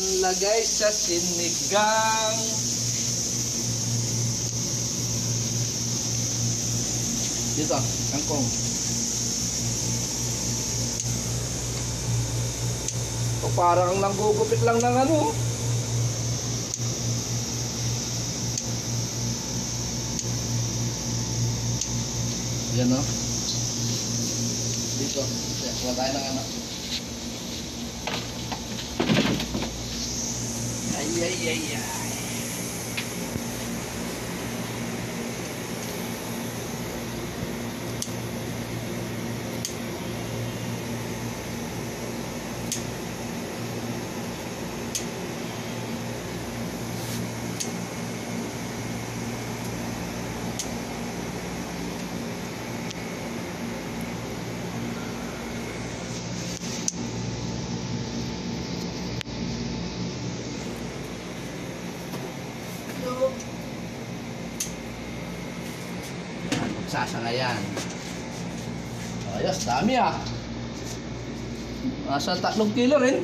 panlagay sa sinigang. Dito, kangkong. O parang nanggugupit lang ng ano. Yan o. Dito. Wala tayo ng anak. Ay, ay, ay, ay. Yan, Magsasalayan. Ayos, dami ah. Nasa tatlong kilo rin.